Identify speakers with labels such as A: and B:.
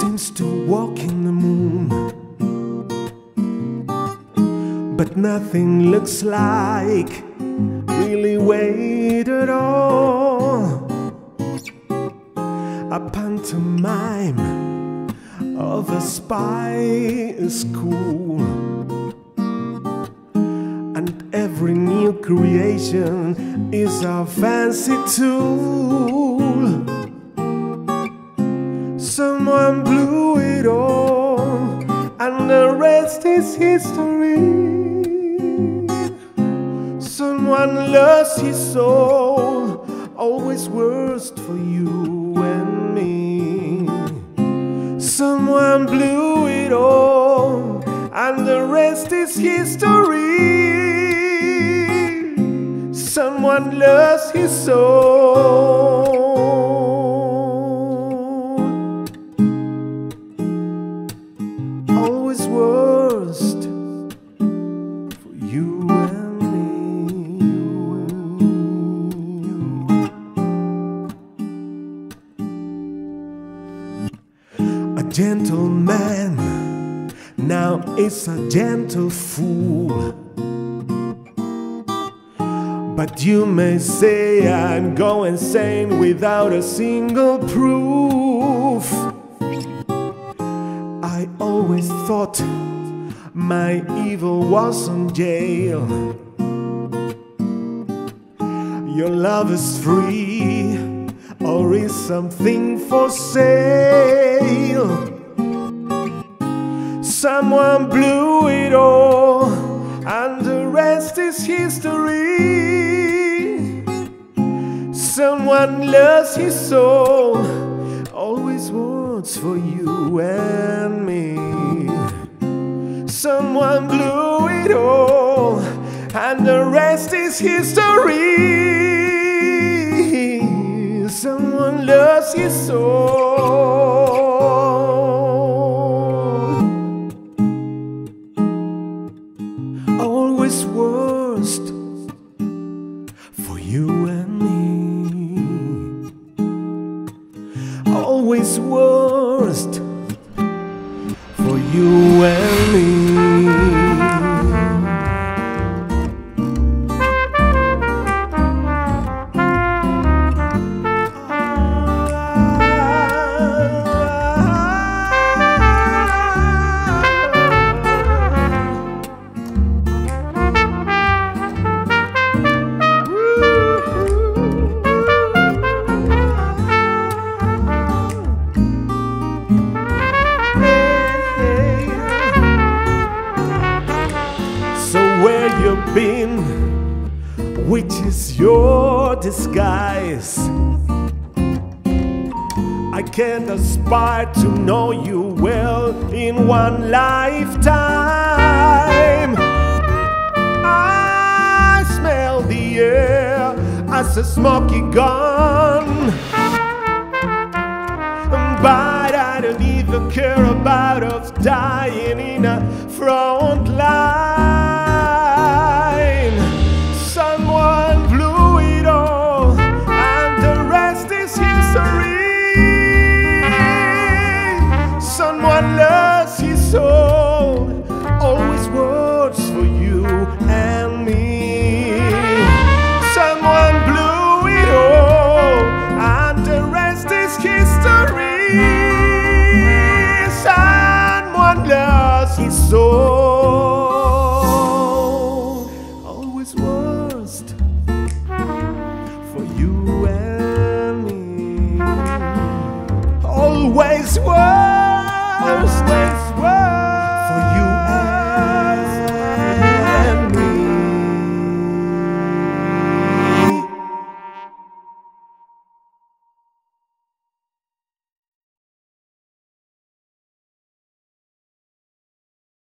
A: seems to walk in the moon, but nothing looks like really weight at all. A pantomime of a spy is cool. And every new creation is a fancy tool. Is history. Someone lost his soul, always worst for you and me. Someone blew it all, and the rest is history. Someone lost his soul. Always for you and me. A gentleman now is a gentle fool. But you may say I'm going insane without a single proof. I always thought my evil was in jail. Your love is free, or is something for sale? Someone blew it all, and the rest is history. Someone lost his soul, always wants for you and me. Someone blew it all, and the rest is history. Someone lost his soul. Always worst for you and me. Always worst where you been? Which is your disguise? I can't aspire to know you well in one lifetime. I smell the air as a smoky gun. But I don't even care about us dying in a front line. Someone lost his soul, always worst for you and me. Always worst, always worst.